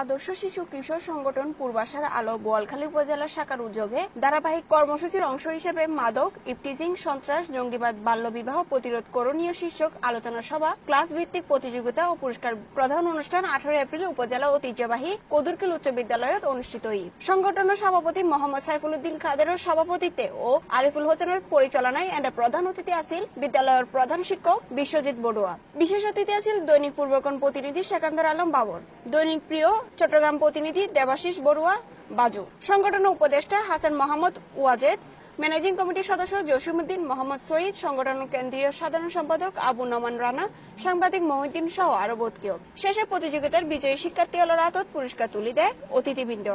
আদর্শ শিশু কিশোর সংগঠন পূর্বাশার আলো বোয়ালখালী উপজেলা শাখার উদ্যোগে ধারাবাহিক কর্মসূচির অংশ হিসেবে মাদক ইফটিজিং সন্ত্রাস, জঙ্গিবাদ, বাল্যবিবাহ, প্রতিরোধ করণীয় শীর্ষক আলোচনা সভা ক্লাস ভিত্তিক প্রতিযোগিতা ও পুরস্কার প্রধান অনুষ্ঠান আঠারো এপ্রিল উপজেলা ঐতিহ্যবাহী কদুরকিল উচ্চ বিদ্যালয়ত অনুষ্ঠিত সংগঠনের সভাপতি মোহাম্মদ সাইফুল উদ্দিন খাদেরের সভাপতিত্বে ও আরিফুল হোসেনের পরিচালনায় এন্ড প্রধান অতিথি আছিল বিদ্যালয়ের প্রধান শিক্ষক বিশ্বজিৎ বড়ুয়া। বিশেষ অতিথি আছিল দৈনিক পূর্বকন প্রতিনিধি সেকান্দর আলম বাবর। দৈনিক প্রিয় চট্টগ্রাম প্রতিনিধি দেবাশিস বড়ুয়া, বাজু। সংগঠন উপদেষ্টা হাসান মোহাম্মদ ওয়াজেদ। ম্যানেজিং কমিটির সদস্য জসিমুদ্দিন মোহাম্মদ সৈয়দ। সংগঠন কেন্দ্রীয় সাধারণ সম্পাদক আবু নমান রানা। সাংবাদিক মহিউদ্দিন সহ আরও বোধ কেউ শেষে প্রতিযোগিতার বিজয়ী শিক্ষার্থী হল রাতত পুরস্কার তুলি দেয় অতিথিবৃন্দ।